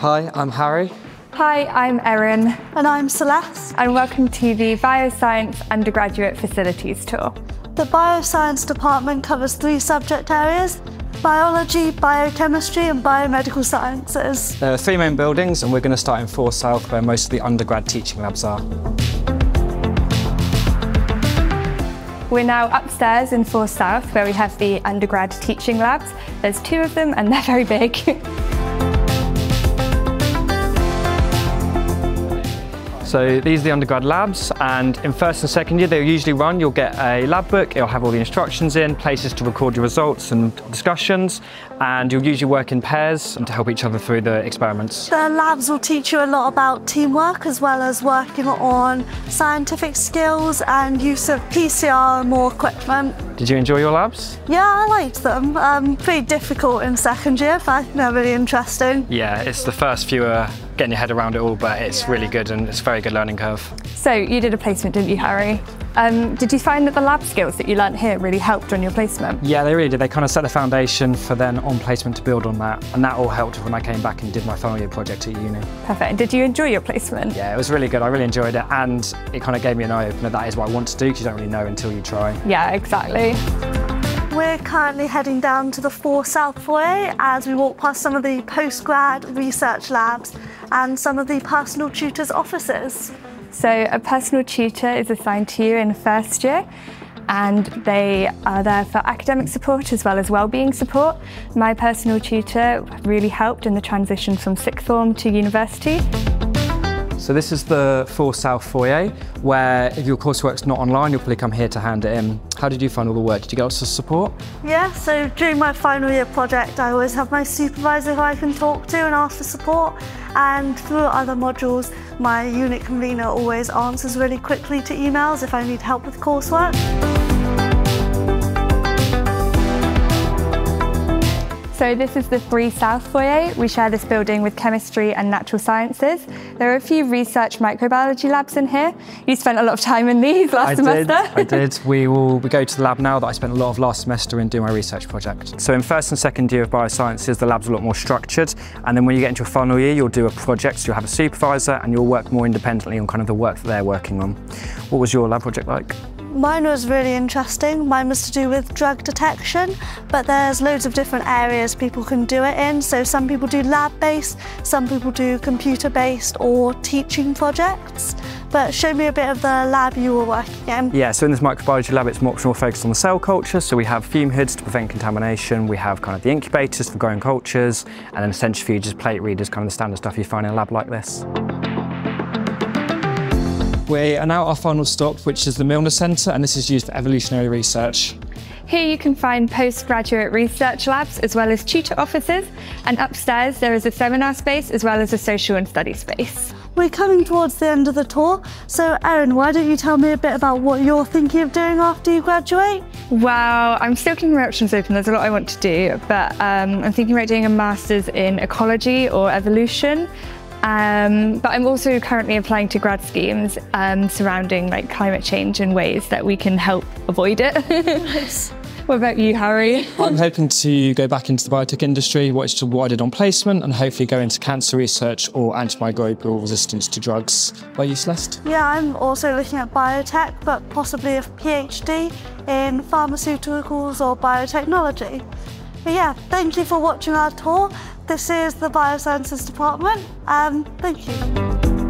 Hi, I'm Harry. Hi, I'm Erin. And I'm Celeste. And welcome to the Bioscience Undergraduate Facilities Tour. The Bioscience department covers three subject areas biology, biochemistry, and biomedical sciences. There are three main buildings, and we're going to start in 4 South, where most of the undergrad teaching labs are. We're now upstairs in 4 South, where we have the undergrad teaching labs. There's two of them, and they're very big. So these are the undergrad labs and in first and second year they'll usually run, you'll get a lab book, it'll have all the instructions in, places to record your results and discussions and you'll usually work in pairs to help each other through the experiments. The labs will teach you a lot about teamwork as well as working on scientific skills and use of PCR and more equipment. Did you enjoy your labs? Yeah, I liked them. Um, pretty difficult in second year, but they're really interesting. Yeah, it's the first few are getting your head around it all, but it's yeah. really good and it's a very good learning curve. So you did a placement, didn't you, Harry? Um, did you find that the lab skills that you learnt here really helped on your placement? Yeah, they really did. They kind of set the foundation for then on placement to build on that. And that all helped when I came back and did my final year project at uni. Perfect. And did you enjoy your placement? Yeah, it was really good. I really enjoyed it. And it kind of gave me an eye opener. That is what I want to do because you don't really know until you try. Yeah, exactly. We're currently heading down to the 4 South foyer as we walk past some of the postgrad research labs and some of the personal tutors' offices. So a personal tutor is assigned to you in first year and they are there for academic support as well as wellbeing support. My personal tutor really helped in the transition from sixth form to university. So this is the 4 South foyer, where if your coursework's not online, you'll probably come here to hand it in. How did you find all the work? Did you get lots of support? Yeah, so during my final year project, I always have my supervisor who I can talk to and ask for support. And through other modules, my unit convener always answers really quickly to emails if I need help with coursework. So this is the Three South foyer. We share this building with chemistry and natural sciences. There are a few research microbiology labs in here. You spent a lot of time in these last I semester. Did, I did. We will we go to the lab now that I spent a lot of last semester in doing my research project. So in first and second year of biosciences, the lab's are a lot more structured. And then when you get into a final year, you'll do a project. So you'll have a supervisor and you'll work more independently on kind of the work that they're working on. What was your lab project like? Mine was really interesting. Mine was to do with drug detection, but there's loads of different areas people can do it in. So some people do lab-based, some people do computer-based or teaching projects. But show me a bit of the lab you were working in. Yeah, so in this microbiology lab, it's much more focused on the cell culture. So we have fume hoods to prevent contamination. We have kind of the incubators for growing cultures, and then centrifuges, plate readers, kind of the standard stuff you find in a lab like this. We are now at our final stop, which is the Milner Centre, and this is used for evolutionary research. Here you can find postgraduate research labs as well as tutor offices, and upstairs there is a seminar space as well as a social and study space. We're coming towards the end of the tour, so Erin, why don't you tell me a bit about what you're thinking of doing after you graduate? Well, I'm still keeping my options open. There's a lot I want to do, but um, I'm thinking about doing a master's in ecology or evolution. Um, but I'm also currently applying to grad schemes um, surrounding like climate change and ways that we can help avoid it. nice. What about you, Harry? I'm hoping to go back into the biotech industry, watch what I did on placement, and hopefully go into cancer research or antimicrobial resistance to drugs. Where you, Celeste? Yeah, I'm also looking at biotech, but possibly a PhD in pharmaceuticals or biotechnology. But yeah, thank you for watching our tour. This is the Biosciences Department. Um, thank you.